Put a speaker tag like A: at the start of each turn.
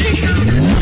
A: Yeah.